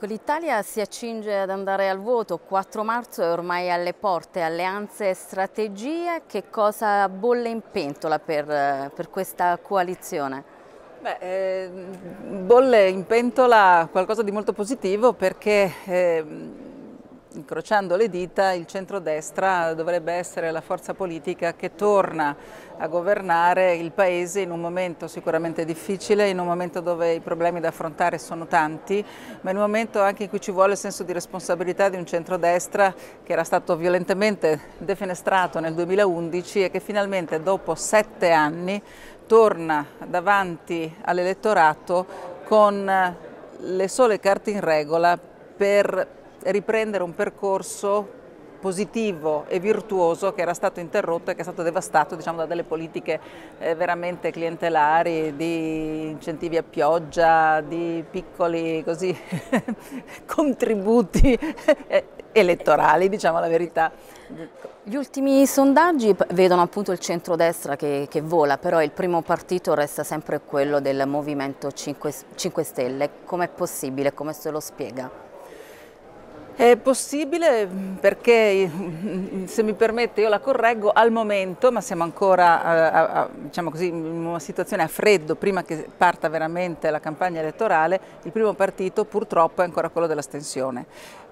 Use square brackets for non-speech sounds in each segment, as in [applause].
Ecco, L'Italia si accinge ad andare al voto, 4 marzo è ormai alle porte, alleanze e strategie, che cosa bolle in pentola per, per questa coalizione? Beh, eh, bolle in pentola qualcosa di molto positivo perché eh, incrociando le dita, il centrodestra dovrebbe essere la forza politica che torna a governare il Paese in un momento sicuramente difficile, in un momento dove i problemi da affrontare sono tanti, ma in un momento anche in cui ci vuole il senso di responsabilità di un centrodestra che era stato violentemente defenestrato nel 2011 e che finalmente dopo sette anni torna davanti all'elettorato con le sole carte in regola per riprendere un percorso positivo e virtuoso che era stato interrotto e che è stato devastato diciamo, da delle politiche eh, veramente clientelari, di incentivi a pioggia, di piccoli così, [laughs] contributi [laughs] eh, elettorali, diciamo la verità. Gli ultimi sondaggi vedono appunto il centrodestra che, che vola, però il primo partito resta sempre quello del Movimento 5, 5 Stelle. Com'è possibile? Come se lo spiega? È possibile perché, [laughs] se mi permette, io la correggo al momento, ma siamo ancora a, a, diciamo così, in una situazione a freddo, prima che parta veramente la campagna elettorale, il primo partito purtroppo è ancora quello dell'astensione.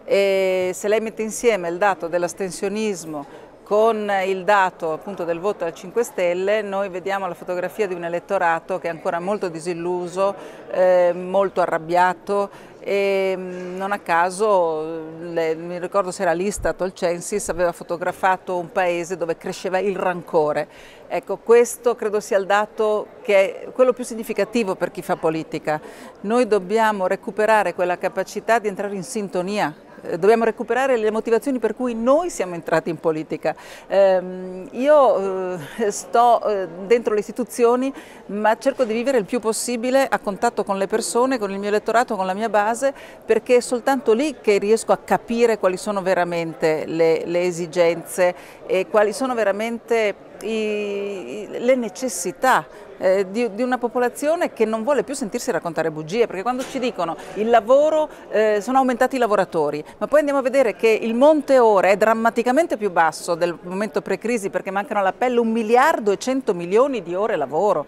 E se lei mette insieme il dato dell'astensionismo con il dato appunto del voto al 5 Stelle noi vediamo la fotografia di un elettorato che è ancora molto disilluso, eh, molto arrabbiato e mm, non a caso, le, mi ricordo se era l'Istat o il Censis, aveva fotografato un paese dove cresceva il rancore. Ecco, questo credo sia il dato che è quello più significativo per chi fa politica. Noi dobbiamo recuperare quella capacità di entrare in sintonia dobbiamo recuperare le motivazioni per cui noi siamo entrati in politica. Eh, io eh, sto eh, dentro le istituzioni ma cerco di vivere il più possibile a contatto con le persone, con il mio elettorato, con la mia base perché è soltanto lì che riesco a capire quali sono veramente le, le esigenze e quali sono veramente i, le necessità eh, di, di, una popolazione che non vuole più sentirsi raccontare bugie, perché quando ci dicono il lavoro, eh, sono aumentati i lavoratori, ma poi andiamo a vedere che il monte ore è drammaticamente più basso del momento pre-crisi perché mancano all'appello un miliardo e cento milioni di ore lavoro.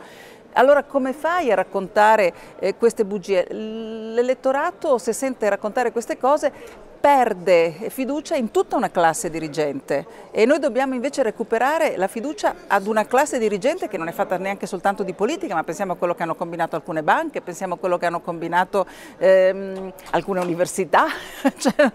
Allora come fai a raccontare eh, queste bugie? L'elettorato se sente raccontare queste cose perde fiducia in tutta una classe dirigente e noi dobbiamo invece recuperare la fiducia ad una classe dirigente che non è fatta neanche soltanto di politica, ma pensiamo a quello che hanno combinato alcune banche, pensiamo a quello che hanno combinato ehm, alcune università. [laughs] cioè,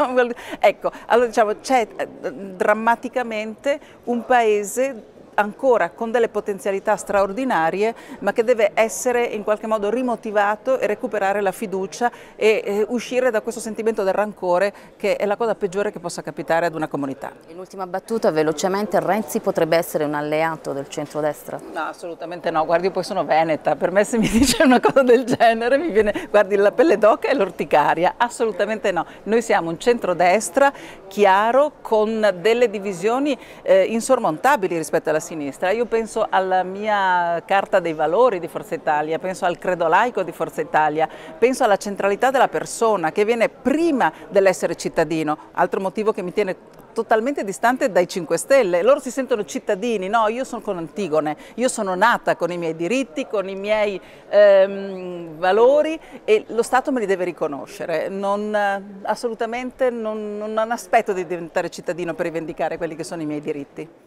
ecco, allora diciamo c'è eh, drammaticamente un paese ancora con delle potenzialità straordinarie ma che deve essere in qualche modo rimotivato e recuperare la fiducia e eh, uscire da questo sentimento del rancore che è la cosa peggiore che possa capitare ad una comunità. In ultima battuta velocemente Renzi potrebbe essere un alleato del centrodestra? No assolutamente no, guardi io poi sono veneta, per me se mi [laughs] dice una cosa del genere mi viene, guardi la pelle d'oca e l'orticaria, assolutamente no, noi siamo un centrodestra chiaro con delle divisioni eh, insormontabili rispetto alla sinistra. Io penso alla mia carta dei valori di Forza Italia, penso al credo laico di Forza Italia, penso alla centralità della persona che viene prima dell'essere cittadino, altro motivo che mi tiene totalmente distante dai 5 Stelle, loro si sentono cittadini, no, io sono con Antigone, io sono nata con i miei diritti, con i miei ehm, valori e lo Stato me li deve riconoscere, non, assolutamente non, non aspetto di diventare cittadino per rivendicare quelli che sono i miei diritti.